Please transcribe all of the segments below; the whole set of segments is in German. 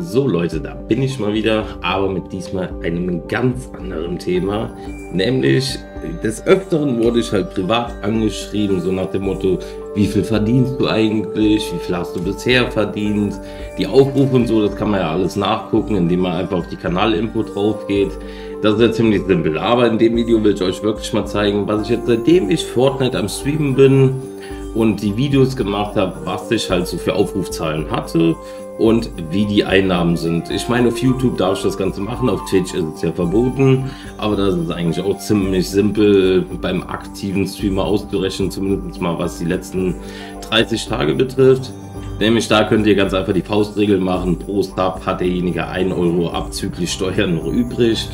So Leute, da bin ich mal wieder, aber mit diesmal einem ganz anderen Thema. Nämlich, des Öfteren wurde ich halt privat angeschrieben, so nach dem Motto, wie viel verdienst du eigentlich, wie viel hast du bisher verdient, die Aufrufe und so, das kann man ja alles nachgucken, indem man einfach auf die Kanalinfo drauf geht. Das ist ja ziemlich simpel, aber in dem Video will ich euch wirklich mal zeigen, was ich jetzt seitdem ich Fortnite am Streamen bin, und die Videos gemacht habe, was ich halt so für Aufrufzahlen hatte und wie die Einnahmen sind. Ich meine, auf YouTube darf ich das Ganze machen, auf Twitch ist es ja verboten, aber das ist eigentlich auch ziemlich simpel beim aktiven Streamer auszurechnen, zumindest mal was die letzten 30 Tage betrifft. Nämlich da könnt ihr ganz einfach die Faustregel machen, pro Sub hat derjenige 1 Euro abzüglich Steuern noch übrig.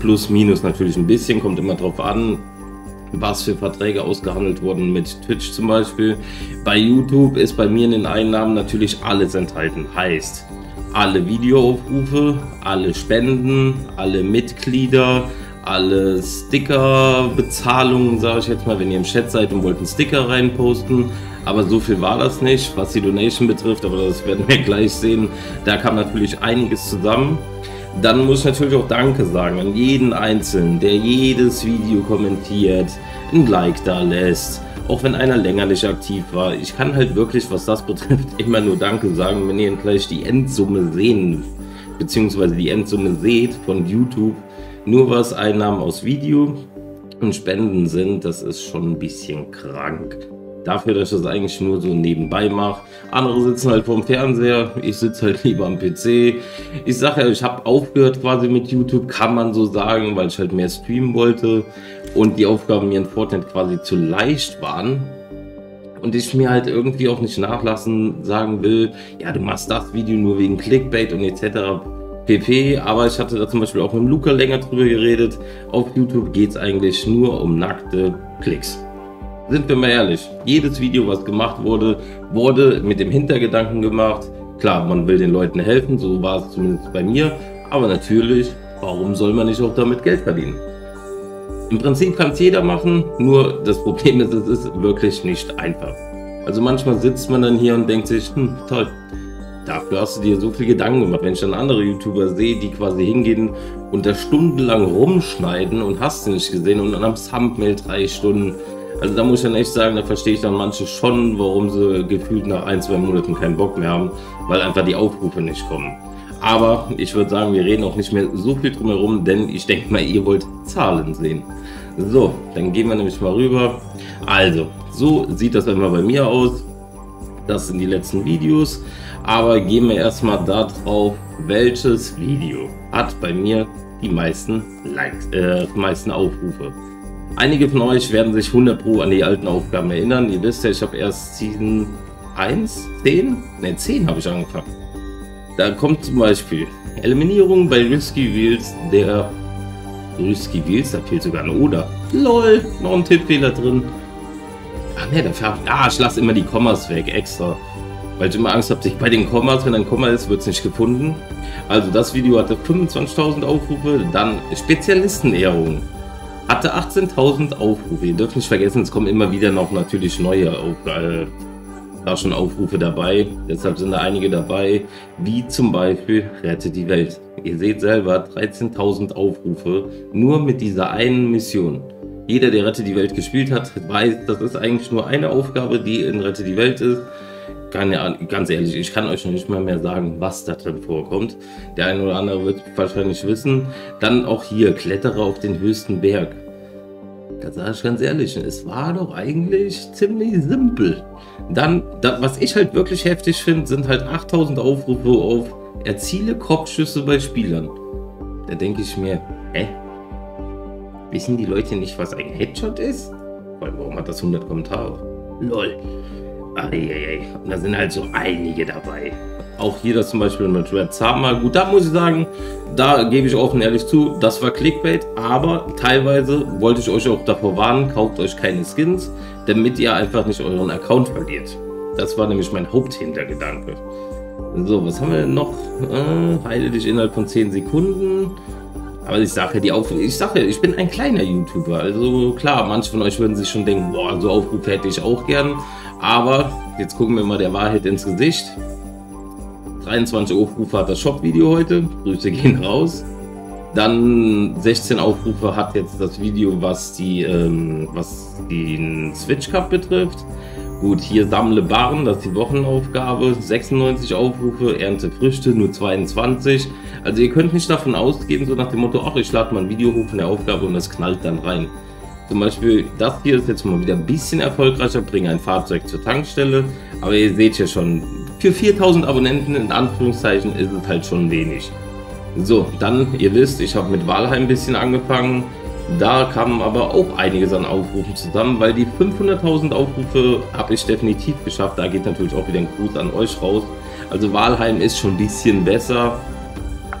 Plus, minus natürlich ein bisschen, kommt immer drauf an was für Verträge ausgehandelt wurden mit Twitch zum Beispiel. Bei YouTube ist bei mir in den Einnahmen natürlich alles enthalten. Heißt, alle Videoaufrufe, alle Spenden, alle Mitglieder, alle Sticker-Bezahlungen, sage ich jetzt mal, wenn ihr im Chat seid und wollt einen Sticker reinposten. Aber so viel war das nicht, was die Donation betrifft, aber das werden wir gleich sehen. Da kam natürlich einiges zusammen. Dann muss ich natürlich auch Danke sagen an jeden Einzelnen, der jedes Video kommentiert, ein Like da lässt, auch wenn einer länger nicht aktiv war. Ich kann halt wirklich, was das betrifft, immer nur Danke sagen, wenn ihr gleich die Endsumme sehen, beziehungsweise die Endsumme seht von YouTube. Nur was Einnahmen aus Video und Spenden sind, das ist schon ein bisschen krank dafür, dass ich das eigentlich nur so nebenbei mache. Andere sitzen halt vorm Fernseher, ich sitze halt lieber am PC. Ich sage ja, ich habe aufgehört quasi mit YouTube, kann man so sagen, weil ich halt mehr streamen wollte und die Aufgaben mir in Fortnite quasi zu leicht waren. Und ich mir halt irgendwie auch nicht nachlassen sagen will, ja, du machst das Video nur wegen Clickbait und etc. pp. Aber ich hatte da zum Beispiel auch mit Luca länger drüber geredet. Auf YouTube geht es eigentlich nur um nackte Klicks. Sind wir mal ehrlich, jedes Video, was gemacht wurde, wurde mit dem Hintergedanken gemacht. Klar, man will den Leuten helfen, so war es zumindest bei mir. Aber natürlich, warum soll man nicht auch damit Geld verdienen? Im Prinzip kann es jeder machen, nur das Problem ist, es ist wirklich nicht einfach. Also manchmal sitzt man dann hier und denkt sich, hm, toll, dafür hast du dir so viel Gedanken gemacht. Wenn ich dann andere YouTuber sehe, die quasi hingehen und da stundenlang rumschneiden und hast du nicht gesehen und dann am Thumbnail drei Stunden also da muss ich dann echt sagen, da verstehe ich dann manche schon, warum sie gefühlt nach ein, zwei Monaten keinen Bock mehr haben, weil einfach die Aufrufe nicht kommen. Aber ich würde sagen, wir reden auch nicht mehr so viel drum herum, denn ich denke mal, ihr wollt Zahlen sehen. So, dann gehen wir nämlich mal rüber. Also, so sieht das einmal bei mir aus. Das sind die letzten Videos. Aber gehen wir erstmal darauf, welches Video hat bei mir die meisten Likes, äh, meisten Aufrufe. Einige von euch werden sich 100 Pro an die alten Aufgaben erinnern. Ihr wisst ja, ich habe erst Season 1, 10? Ne, 10 habe ich angefangen. Da kommt zum Beispiel Eliminierung bei Risky Wheels der Risky Wheels, da fehlt sogar ein Oder. LOL, noch ein Tippfehler drin. Ach ne, da fährt. Ah, ich lasse immer die Kommas weg, extra. Weil ich immer Angst habe, sich bei den Kommas, wenn ein Komma ist, wird es nicht gefunden. Also das Video hatte 25.000 Aufrufe, dann Spezialistenehrung hatte 18.000 Aufrufe. Ihr dürft nicht vergessen, es kommen immer wieder noch natürlich neue Aufrufe, äh, da schon Aufrufe dabei. Deshalb sind da einige dabei, wie zum Beispiel Rette die Welt. Ihr seht selber 13.000 Aufrufe nur mit dieser einen Mission. Jeder, der Rette die Welt gespielt hat, weiß, das ist eigentlich nur eine Aufgabe, die in Rette die Welt ist. Keine, ganz ehrlich, ich kann euch nicht mal mehr sagen, was da drin vorkommt. Der eine oder andere wird wahrscheinlich wissen. Dann auch hier, klettere auf den höchsten Berg. Da sage ich ganz ehrlich, es war doch eigentlich ziemlich simpel. Dann, da, was ich halt wirklich heftig finde, sind halt 8000 Aufrufe auf Erziele Kopfschüsse bei Spielern. Da denke ich mir, hä? Wissen die Leute nicht, was ein Headshot ist? Weil, warum hat das 100 Kommentare? LOL. Eieiei. Und da sind halt so einige dabei. Auch hier das zum Beispiel mit Red Zama. Gut, da muss ich sagen, da gebe ich offen ehrlich zu, das war Clickbait, aber teilweise wollte ich euch auch davor warnen, kauft euch keine Skins, damit ihr einfach nicht euren Account verliert. Das war nämlich mein Haupthintergedanke. So, was haben wir denn noch? Äh, heile dich innerhalb von 10 Sekunden. Aber ich sage die Auf ich sage ich bin ein kleiner YouTuber. Also klar, manche von euch würden sich schon denken, boah, so hätte ich auch gern. Aber jetzt gucken wir mal der Wahrheit ins Gesicht. 23 Aufrufe hat das Shop-Video heute. Grüße gehen raus. Dann 16 Aufrufe hat jetzt das Video, was die, ähm, was den Switch Cup betrifft. Gut, hier sammle Barren, das ist die Wochenaufgabe. 96 Aufrufe, ernte Früchte, nur 22. Also ihr könnt nicht davon ausgehen, so nach dem Motto, ach, ich lade mal ein Video hoch von der Aufgabe und das knallt dann rein. Zum Beispiel, das hier ist jetzt mal wieder ein bisschen erfolgreicher, bringe ein Fahrzeug zur Tankstelle. Aber ihr seht ja schon, für 4000 Abonnenten in Anführungszeichen ist es halt schon wenig. So, dann, ihr wisst, ich habe mit Walheim ein bisschen angefangen. Da kamen aber auch einiges an Aufrufen zusammen, weil die 500.000 Aufrufe habe ich definitiv geschafft. Da geht natürlich auch wieder ein Gruß an euch raus. Also Walheim ist schon ein bisschen besser.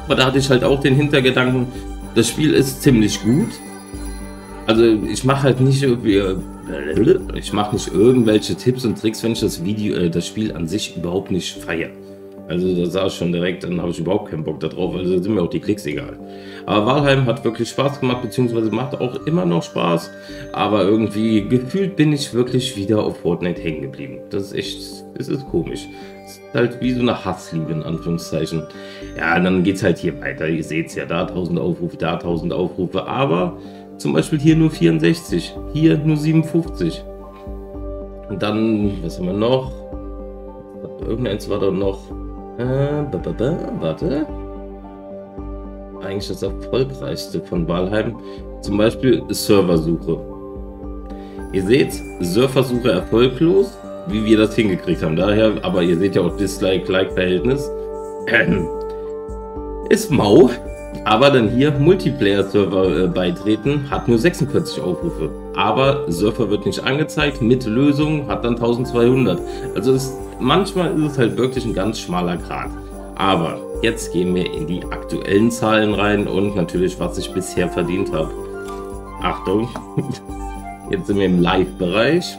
Aber da hatte ich halt auch den Hintergedanken, das Spiel ist ziemlich gut. Also ich mache halt nicht irgendwie, ich mache nicht irgendwelche Tipps und Tricks, wenn ich das Video, äh, das Spiel an sich überhaupt nicht feiere. Also da sah ich schon direkt, dann habe ich überhaupt keinen Bock darauf, also sind mir auch die Klicks egal. Aber Valheim hat wirklich Spaß gemacht, beziehungsweise macht auch immer noch Spaß. Aber irgendwie gefühlt bin ich wirklich wieder auf Fortnite hängen geblieben. Das ist echt, es ist komisch. Es ist halt wie so eine Hassliebe in Anführungszeichen. Ja, dann geht es halt hier weiter. Ihr seht es ja, da 1000 Aufrufe, da 1000 Aufrufe. Aber zum Beispiel hier nur 64, hier nur 57. Und dann, was haben wir noch? Irgendeins war da noch. Äh, warte. Eigentlich das erfolgreichste von Walheim. Zum Beispiel Serversuche. Ihr seht, Surfersuche erfolglos, wie wir das hingekriegt haben. Daher, aber ihr seht ja auch Dislike-Like-Verhältnis. Ist mau. Aber dann hier Multiplayer-Server äh, beitreten, hat nur 46 Aufrufe. Aber Surfer wird nicht angezeigt, mit Lösung hat dann 1200. Also ist, manchmal ist es halt wirklich ein ganz schmaler Grad. Aber jetzt gehen wir in die aktuellen Zahlen rein und natürlich, was ich bisher verdient habe. Achtung, jetzt sind wir im Live-Bereich.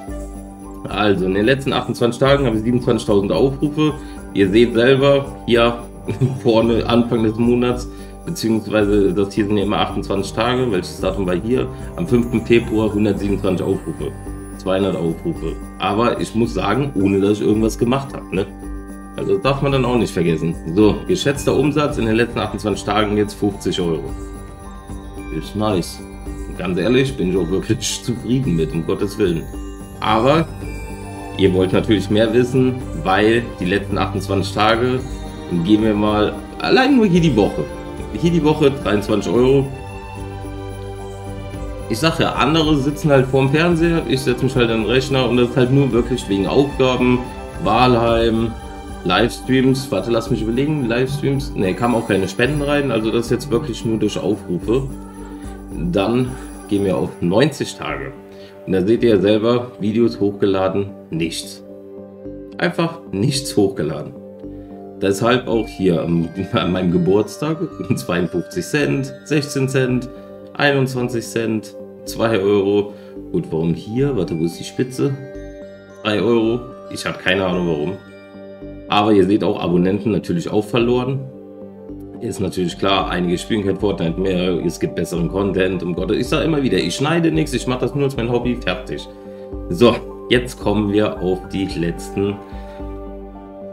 Also in den letzten 28 Tagen habe ich 27.000 Aufrufe. Ihr seht selber hier vorne Anfang des Monats beziehungsweise das hier sind ja immer 28 Tage, welches Datum war hier? Am 5. Februar 127 Aufrufe, 200 Aufrufe. Aber ich muss sagen, ohne dass ich irgendwas gemacht habe. Ne? Also das darf man dann auch nicht vergessen. So, geschätzter Umsatz in den letzten 28 Tagen jetzt 50 Euro. Ist nice. Und ganz ehrlich, bin ich auch wirklich zufrieden mit, um Gottes Willen. Aber ihr wollt natürlich mehr wissen, weil die letzten 28 Tage, gehen wir mal allein nur hier die Woche hier die Woche 23 Euro. Ich sag ja, andere sitzen halt vorm Fernseher, ich setze mich halt an den Rechner und das ist halt nur wirklich wegen Aufgaben, Wahlheim, Livestreams, warte, lass mich überlegen, Livestreams, ne, kamen auch keine Spenden rein, also das ist jetzt wirklich nur durch Aufrufe. Dann gehen wir auf 90 Tage. Und da seht ihr ja selber, Videos hochgeladen, nichts. Einfach nichts hochgeladen. Deshalb auch hier an meinem Geburtstag 52 Cent, 16 Cent, 21 Cent, 2 Euro. Gut, warum hier? Warte, wo ist die Spitze? 3 Euro. Ich habe keine Ahnung warum. Aber ihr seht auch Abonnenten natürlich auch verloren. Ist natürlich klar, einige spielen kein Fortnite mehr, es gibt besseren Content. Um Gott, ich sage immer wieder, ich schneide nichts, ich mache das nur als mein Hobby, fertig. So, jetzt kommen wir auf die letzten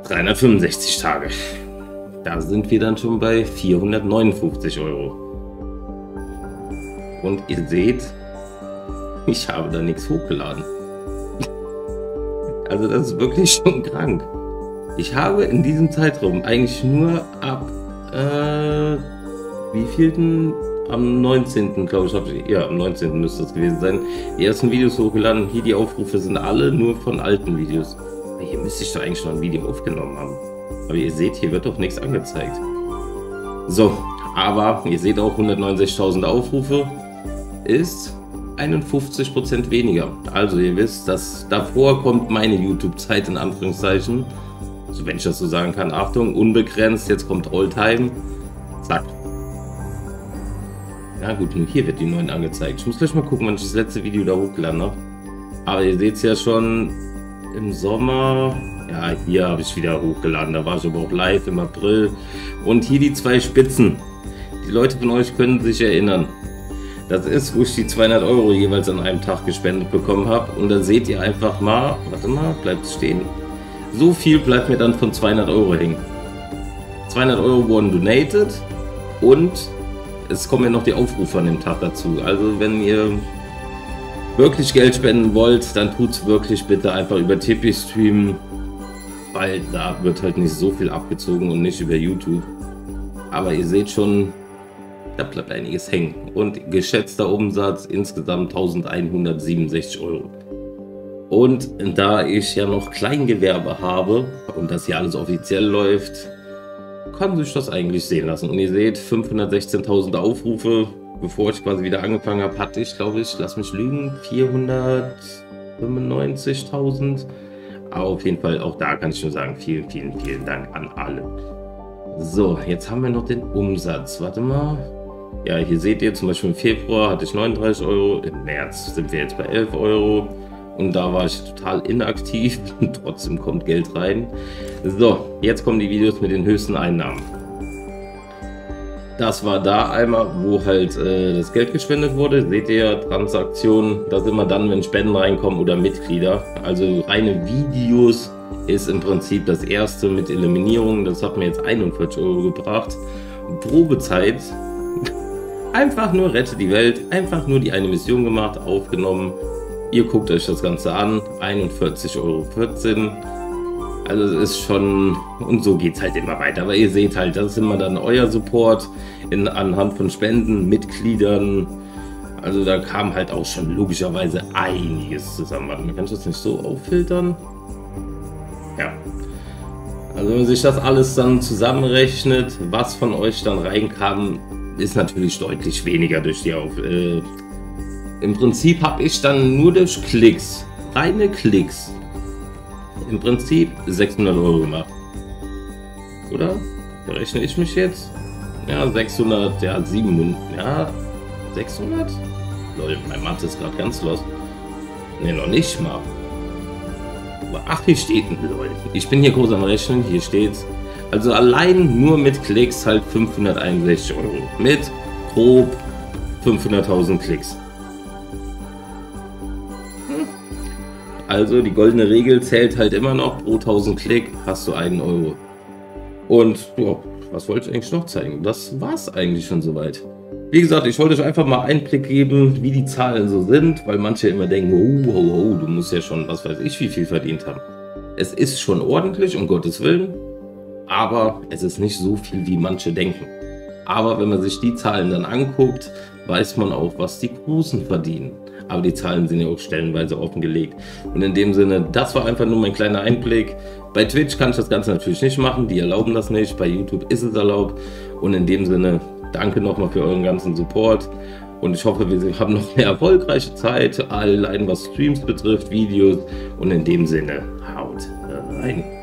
365 Tage. Da sind wir dann schon bei 459 Euro. Und ihr seht, ich habe da nichts hochgeladen. Also das ist wirklich schon krank. Ich habe in diesem Zeitraum eigentlich nur ab äh, wie vielten? Am 19. glaube ich, habe ich, ja, am 19. müsste es gewesen sein, die ersten Videos hochgeladen. Hier die Aufrufe sind alle nur von alten Videos. Hier müsste ich doch eigentlich noch ein Video aufgenommen haben. Aber ihr seht, hier wird doch nichts angezeigt. So, aber ihr seht auch 169.000 Aufrufe ist 51% weniger. Also ihr wisst, dass davor kommt meine YouTube-Zeit in Anführungszeichen. Also wenn ich das so sagen kann. Achtung, unbegrenzt, jetzt kommt Alltime. Zack. Ja gut, nur hier wird die neuen angezeigt. Ich muss gleich mal gucken, wann ich das letzte Video da hochgeladen habe. Aber ihr seht es ja schon, im Sommer. Ja, hier habe ich wieder hochgeladen. Da war ich aber auch live im April. Und hier die zwei Spitzen. Die Leute von euch können sich erinnern. Das ist, wo ich die 200 Euro jeweils an einem Tag gespendet bekommen habe. Und da seht ihr einfach mal, warte mal, bleibt stehen. So viel bleibt mir dann von 200 Euro hängen. 200 Euro wurden donated und es kommen ja noch die Aufrufe an dem Tag dazu. Also wenn ihr wirklich Geld spenden wollt, dann tut es wirklich bitte einfach über Tipeee streamen, weil da wird halt nicht so viel abgezogen und nicht über YouTube. Aber ihr seht schon, da bleibt einiges hängen. Und geschätzter Umsatz insgesamt 1167 Euro. Und da ich ja noch Kleingewerbe habe und das hier alles offiziell läuft, kann sich das eigentlich sehen lassen. Und ihr seht 516.000 Aufrufe. Bevor ich quasi wieder angefangen habe, hatte ich, glaube ich, lass mich lügen, 495.000. Aber auf jeden Fall, auch da kann ich nur sagen, vielen, vielen, vielen Dank an alle. So, jetzt haben wir noch den Umsatz. Warte mal. Ja, hier seht ihr zum Beispiel im Februar hatte ich 39 Euro, im März sind wir jetzt bei 11 Euro und da war ich total inaktiv trotzdem kommt Geld rein. So, jetzt kommen die Videos mit den höchsten Einnahmen. Das war da einmal, wo halt äh, das Geld gespendet wurde. Seht ihr, Transaktionen, das immer dann, wenn Spenden reinkommen oder Mitglieder. Also reine Videos ist im Prinzip das erste mit Eliminierung. Das hat mir jetzt 41 Euro gebracht. Probezeit Einfach nur rette die Welt, einfach nur die eine Mission gemacht, aufgenommen. Ihr guckt euch das Ganze an, 41,14 Euro. Also es ist schon, und so geht es halt immer weiter. Aber ihr seht halt, das ist immer dann euer Support in, anhand von Spenden, Mitgliedern. Also da kam halt auch schon logischerweise einiges zusammen. Man kann das nicht so auffiltern. Ja. Also wenn man sich das alles dann zusammenrechnet, was von euch dann reinkam, ist natürlich deutlich weniger durch die Auf. Äh, Im Prinzip habe ich dann nur durch Klicks, reine Klicks, im Prinzip 600 Euro gemacht. Oder? Berechne ich mich jetzt? Ja, 600, ja, 700, ja, 600? Leute, mein Mathe ist gerade ganz los. Ne, noch nicht mal. Ach, hier steht Leute. Ich bin hier groß am Rechnen, hier steht's. Also allein nur mit Klicks halt 561 Euro. Mit grob 500.000 Klicks. Also die goldene Regel zählt halt immer noch. Pro 1000 Klick hast du einen Euro. Und ja, was wollte ich eigentlich noch zeigen? Das war es eigentlich schon soweit. Wie gesagt, ich wollte euch einfach mal Einblick geben, wie die Zahlen so sind, weil manche immer denken, oh, oh, oh, du musst ja schon, was weiß ich, wie viel verdient haben. Es ist schon ordentlich, um Gottes Willen aber es ist nicht so viel, wie manche denken. Aber wenn man sich die Zahlen dann anguckt, weiß man auch, was die Großen verdienen. Aber die Zahlen sind ja auch stellenweise offengelegt. Und in dem Sinne, das war einfach nur mein kleiner Einblick. Bei Twitch kann ich das Ganze natürlich nicht machen, die erlauben das nicht. Bei YouTube ist es erlaubt. Und in dem Sinne, danke nochmal für euren ganzen Support. Und ich hoffe, wir haben noch eine erfolgreiche Zeit, allein was Streams betrifft, Videos. Und in dem Sinne, haut rein.